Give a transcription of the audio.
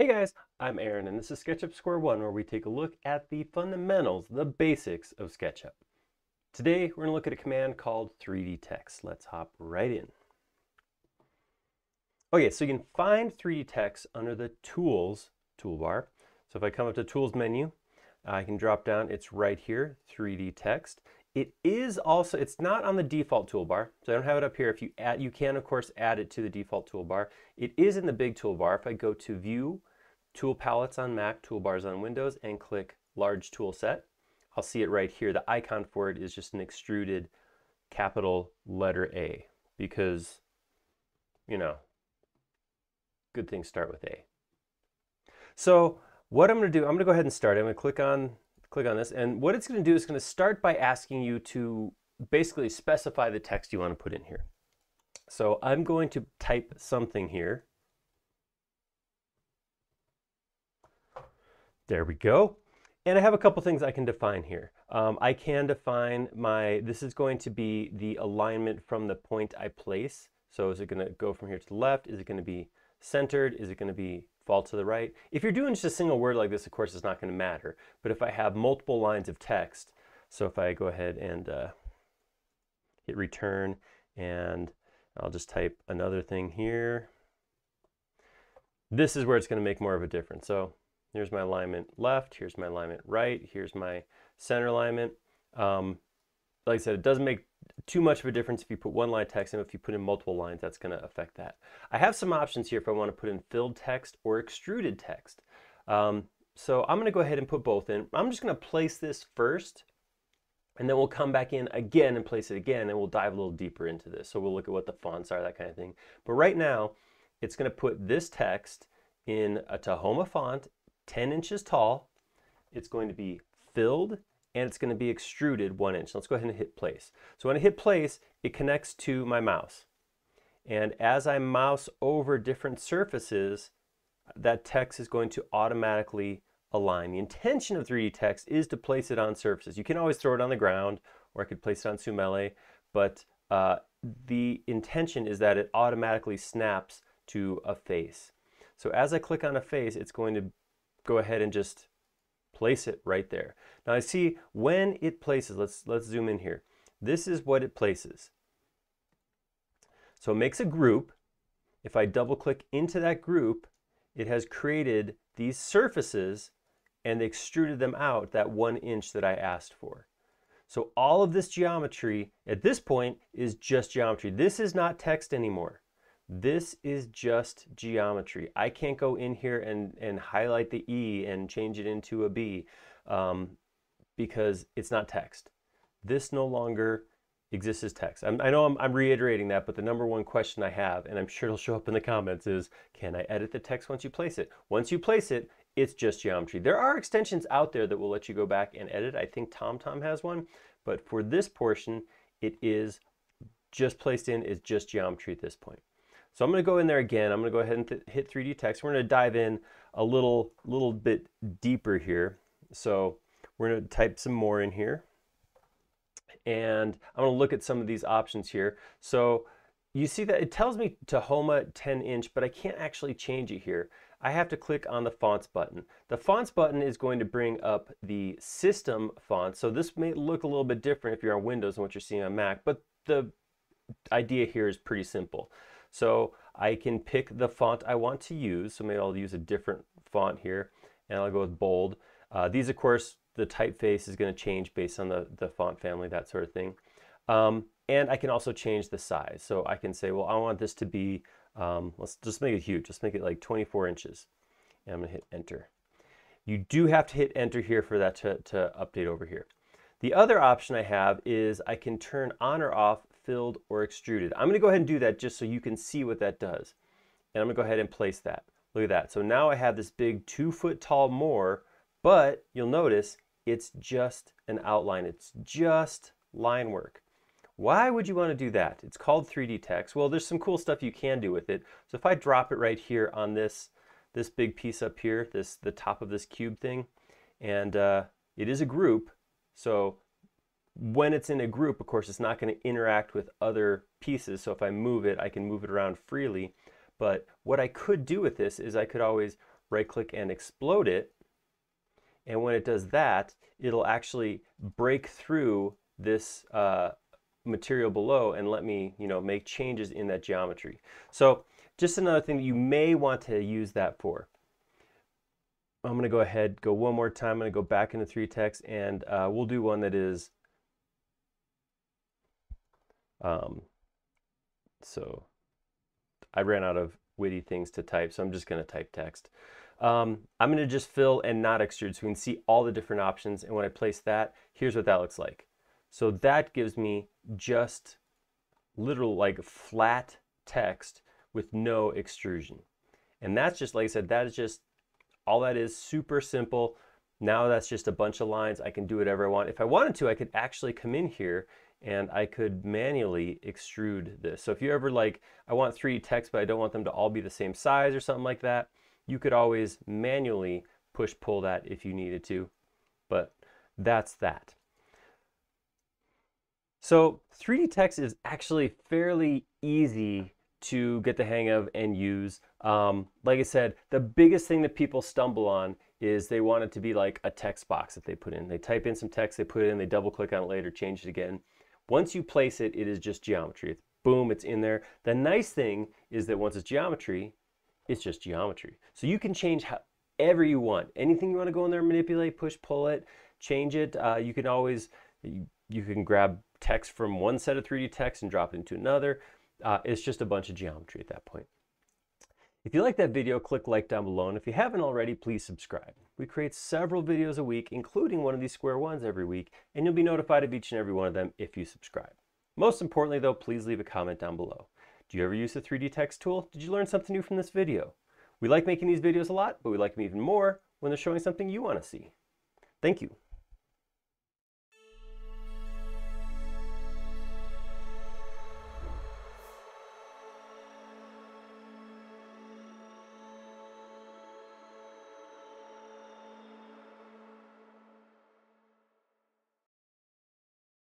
Hey guys, I'm Aaron and this is SketchUp Square One where we take a look at the fundamentals, the basics of SketchUp. Today we're going to look at a command called 3D Text. Let's hop right in. Okay, so you can find 3D Text under the Tools toolbar. So if I come up to Tools menu, I can drop down, it's right here, 3D Text. It is also, it's not on the default toolbar, so I don't have it up here. If you add, you can of course add it to the default toolbar. It is in the big toolbar. If I go to View, tool palettes on Mac, toolbars on Windows, and click large tool set. I'll see it right here. The icon for it is just an extruded capital letter A because, you know, good things start with A. So what I'm going to do, I'm going to go ahead and start. I'm going to click on click on this, and what it's going to do is going to start by asking you to basically specify the text you want to put in here. So I'm going to type something here. There we go. And I have a couple things I can define here. Um, I can define my, this is going to be the alignment from the point I place. So is it going to go from here to the left? Is it going to be centered? Is it going to be fall to the right? If you're doing just a single word like this, of course, it's not going to matter. But if I have multiple lines of text, so if I go ahead and uh, hit return and I'll just type another thing here, this is where it's going to make more of a difference. So Here's my alignment left, here's my alignment right, here's my center alignment. Um, like I said, it doesn't make too much of a difference if you put one line text in. If you put in multiple lines, that's going to affect that. I have some options here if I want to put in filled text or extruded text. Um, so I'm going to go ahead and put both in. I'm just going to place this first, and then we'll come back in again and place it again, and we'll dive a little deeper into this. So we'll look at what the fonts are, that kind of thing. But right now, it's going to put this text in a Tahoma font 10 inches tall. It's going to be filled and it's going to be extruded one inch. Let's go ahead and hit place. So when I hit place, it connects to my mouse. And as I mouse over different surfaces, that text is going to automatically align. The intention of 3D text is to place it on surfaces. You can always throw it on the ground or I could place it on Sumele, but uh, the intention is that it automatically snaps to a face. So as I click on a face, it's going to go ahead and just place it right there. Now I see when it places, let's, let's zoom in here. This is what it places. So it makes a group. If I double click into that group, it has created these surfaces and extruded them out that one inch that I asked for. So all of this geometry at this point is just geometry. This is not text anymore. This is just geometry. I can't go in here and, and highlight the E and change it into a B um, because it's not text. This no longer exists as text. I'm, i know I'm, I'm, reiterating that, but the number one question I have, and I'm sure it'll show up in the comments, is can I edit the text once you place it? Once you place it, it's just geometry. There are extensions out there that will let you go back and edit. I think ThomThom has one, but for this portion, it is just placed in, is just geometry at this point. So I'm to go in there again. I'm going to go ahead and hit 3D text. We're going to dive in a little, little bit deeper here. So we're to type some more in here. And I'm to look at some of these options here. So you see that it tells me to Tahoma 10 inch, but I can't actually change it here. I have to click on the fonts button. The fonts button is going to bring up the system font. So this may look a little bit different if you're on Windows and what you're seeing on Mac, but the idea here is pretty simple. So I can pick the font I want to use. So maybe I'll use a different font here and I'll go with bold. Uh, these, of course, the typeface is going to change based on the, the font family, that sort of thing. Um, and I can also change the size. So I can say, well, I want this to be, um, let's just make it huge. Just make it like 24 inches. And I'm going to hit enter. You do have to hit enter here for that to, to update over here. The other option I have is I can turn on or off filled, or extruded. I'm going to go ahead and do that just so you can see what that does. And I'm going to go ahead and place that. Look at that. So now I have this big two foot tall more, but you'll notice it's just an outline. It's just line work. Why would you want to do that? It's called 3D text. Well, there's some cool stuff you can do with it. So if I drop it right here on this, this big piece up here, this the top of this cube thing, and uh, it is a group, so when it's in a group, of course, it's not going to interact with other pieces. So if I move it, I can move it around freely. But what I could do with this is I could always right click and explode it. And when it does that, it'll actually break through this uh, material below and let me, you know, make changes in that geometry. So just another thing that you may want to use that for. I'm going to go ahead, go one more time. I'm going to go back into 3D text and uh, we'll do one that is, um, so I ran out of witty things to type, so I'm just going to type text. Um, I'm going to just fill and not extrude so we can see all the different options. And when I place that, here's what that looks like. So that gives me just literal like flat text with no extrusion. And that's just, like I said, that is just, all that is super simple. Now that's just a bunch of lines. I can do whatever I want. If I wanted to, I could actually come in here and I could manually extrude this. So if you ever like, I want 3D text, but I don't want them to all be the same size or something like that, you could always manually push pull that if you needed to. But that's that. So 3D text is actually fairly easy to get the hang of and use. Um, like I said, the biggest thing that people stumble on is they want it to be like a text box that they put in. They type in some text, they put it in, they double click on it later, change it again. Once you place it, it is just geometry. It's boom, it's in there. The nice thing is that once it's geometry, it's just geometry. So you can change however you want. Anything you want to go in there, manipulate, push, pull it, change it. Uh, you can always, you, you can grab text from one set of 3D text and drop it into another. Uh, it's just a bunch of geometry at that point. If you like that video, click like down below, and if you haven't already, please subscribe. We create several videos a week, including one of these square ones every week, and you'll be notified of each and every one of them if you subscribe. Most importantly though, please leave a comment down below. Do you ever use the 3D text tool? Did you learn something new from this video? We like making these videos a lot, but we like them even more when they're showing something you want to see. Thank you.